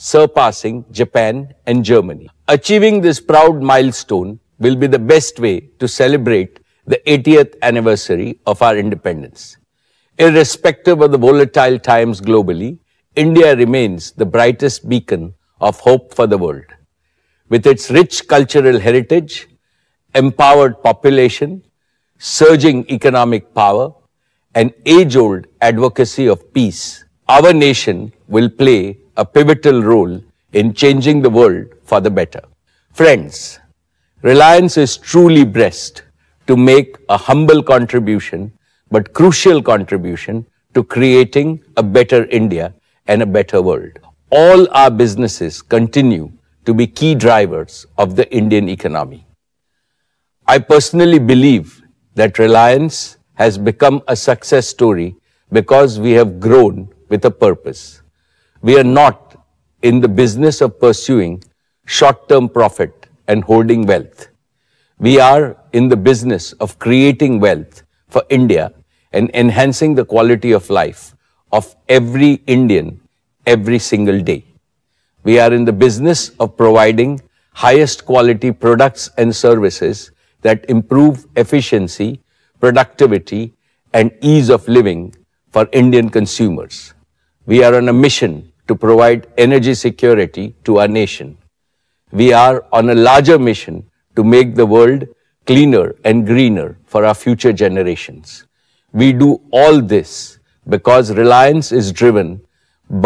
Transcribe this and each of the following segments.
surpassing Japan and Germany. Achieving this proud milestone will be the best way to celebrate the 80th anniversary of our independence. Irrespective of the volatile times globally, India remains the brightest beacon of hope for the world. With its rich cultural heritage, empowered population, surging economic power, and age-old advocacy of peace, our nation will play a pivotal role in changing the world for the better. Friends, Reliance is truly blessed to make a humble contribution, but crucial contribution to creating a better India and a better world. All our businesses continue to be key drivers of the Indian economy. I personally believe that Reliance has become a success story because we have grown with a purpose. We are not in the business of pursuing short-term profit and hoarding wealth. We are in the business of creating wealth for India and enhancing the quality of life of every Indian every single day. We are in the business of providing highest quality products and services that improve efficiency, productivity, and ease of living for Indian consumers. We are on a mission to provide energy security to our nation. We are on a larger mission to make the world cleaner and greener for our future generations. We do all this because Reliance is driven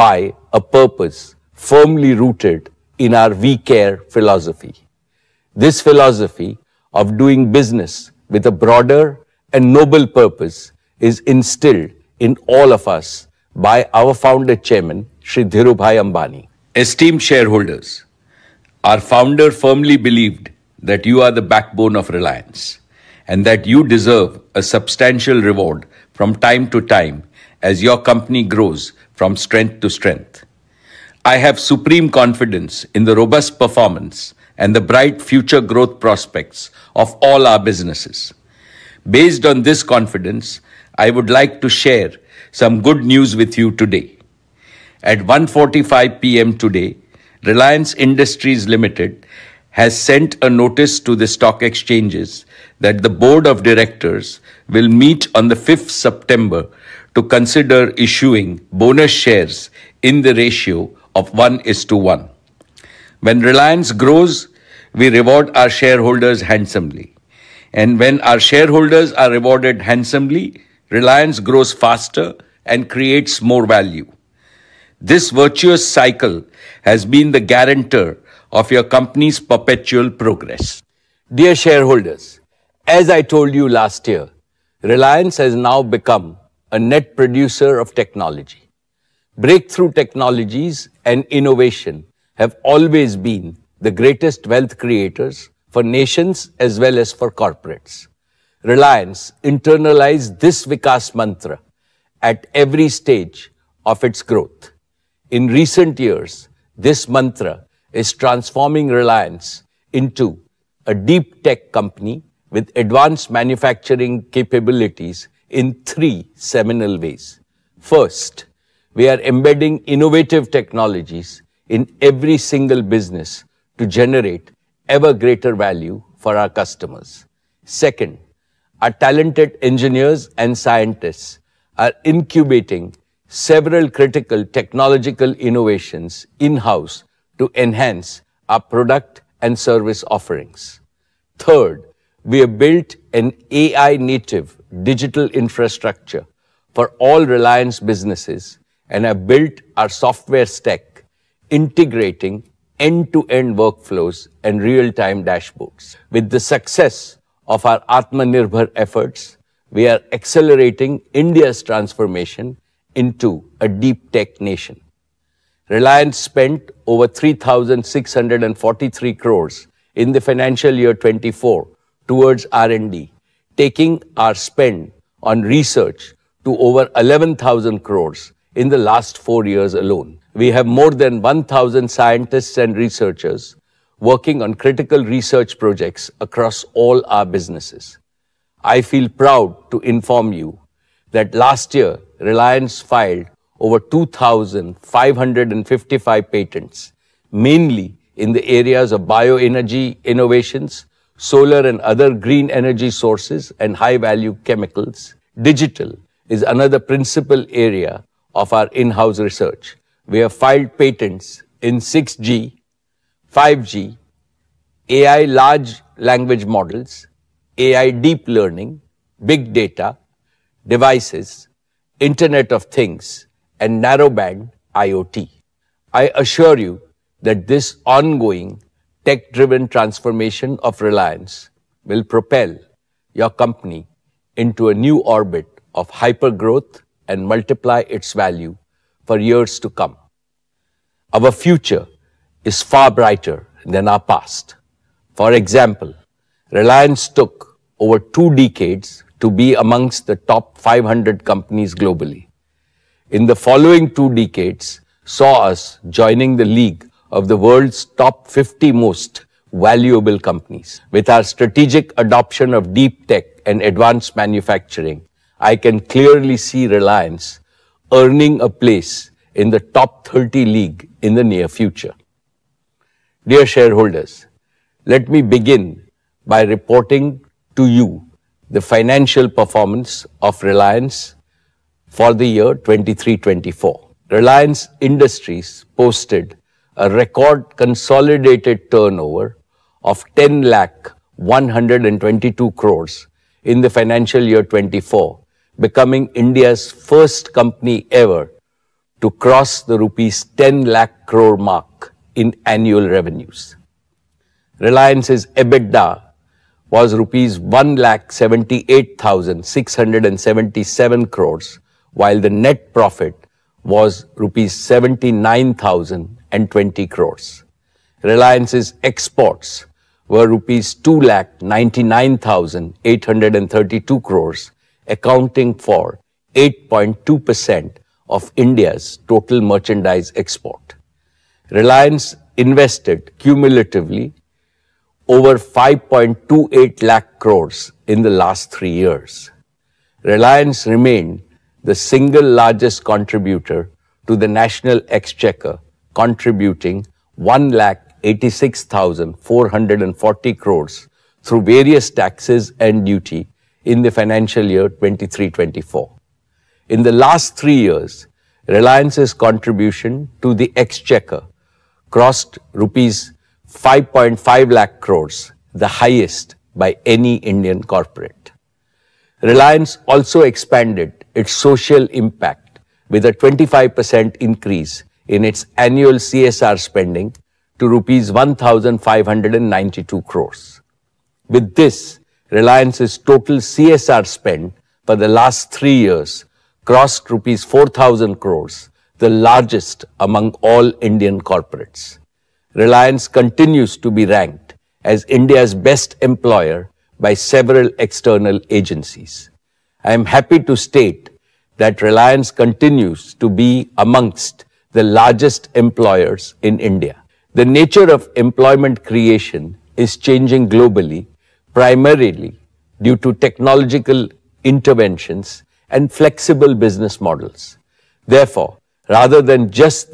by a purpose firmly rooted in our We Care philosophy. This philosophy of doing business with a broader and noble purpose is instilled in all of us by our founder chairman, Sri Dhirubhai Ambani. Esteemed shareholders, our founder firmly believed that you are the backbone of Reliance and that you deserve a substantial reward from time to time as your company grows from strength to strength. I have supreme confidence in the robust performance and the bright future growth prospects of all our businesses. Based on this confidence, I would like to share some good news with you today. At 1:45 p.m. today, Reliance Industries Limited has sent a notice to the stock exchanges that the board of directors will meet on the 5th September to consider issuing bonus shares in the ratio of 1 is to 1. When Reliance grows, we reward our shareholders handsomely. And when our shareholders are rewarded handsomely, Reliance grows faster and creates more value. This virtuous cycle has been the guarantor of your company's perpetual progress. Dear shareholders, as I told you last year, Reliance has now become a net producer of technology. Breakthrough technologies and innovation have always been the greatest wealth creators for nations as well as for corporates. Reliance internalized this Vikas mantra at every stage of its growth. In recent years, this mantra is transforming Reliance into a deep tech company with advanced manufacturing capabilities in three seminal ways. First, we are embedding innovative technologies in every single business to generate ever greater value for our customers. Second, our talented engineers and scientists are incubating several critical technological innovations in-house to enhance our product and service offerings. Third, we have built an AI native digital infrastructure for all Reliance businesses and have built our software stack integrating end-to-end workflows and real-time dashboards. With the success of our Atmanirbhar efforts, we are accelerating India's transformation into a deep tech nation. Reliance spent over 3,643 crores in the financial year 24 towards R&D, taking our spend on research to over 11,000 crores in the last four years alone. We have more than 1,000 scientists and researchers working on critical research projects across all our businesses. I feel proud to inform you that last year, Reliance filed over 2,555 patents, mainly in the areas of bioenergy innovations, solar and other green energy sources, and high-value chemicals. Digital is another principal area of our in-house research. We have filed patents in 6G, 5G, AI large language models, AI deep learning, big data, devices, Internet of Things, and narrowband IoT. I assure you that this ongoing tech-driven transformation of Reliance will propel your company into a new orbit of hypergrowth and multiply its value for years to come. Our future is far brighter than our past. For example, Reliance took over two decades to be amongst the top 500 companies globally. In the following two decades, saw us joining the league of the world's top 50 most valuable companies. With our strategic adoption of deep tech and advanced manufacturing, I can clearly see Reliance earning a place in the top 30 league in the near future. Dear shareholders, let me begin by reporting to you the financial performance of Reliance for the year 23-24. Reliance Industries posted a record consolidated turnover of 10 lakh 122 crores in the financial year 24, becoming India's first company ever to cross the rupees 10 lakh crore mark in annual revenues. Reliance's EBITDA was rupees 1,78,677 crores, while the net profit was rupees 79,020 crores. Reliance's exports were rupees 2,99,832 crores, accounting for 8.2% of India's total merchandise export. Reliance invested cumulatively over 5.28 lakh crores in the last three years. Reliance remained the single largest contributor to the national exchequer, contributing 1 lakh 86,440 crores through various taxes and duty in the financial year 23-24. In the last three years, Reliance's contribution to the exchequer crossed rupees 5.5 lakh crores, the highest by any Indian corporate. Reliance also expanded its social impact with a 25% increase in its annual CSR spending to rupees 1,592 crores. With this, Reliance's total CSR spend for the last three years crossed rupees 4,000 crores, the largest among all Indian corporates. Reliance continues to be ranked as India's best employer by several external agencies. I am happy to state that Reliance continues to be amongst the largest employers in India. The nature of employment creation is changing globally, primarily due to technological interventions and flexible business models. Therefore, rather than just the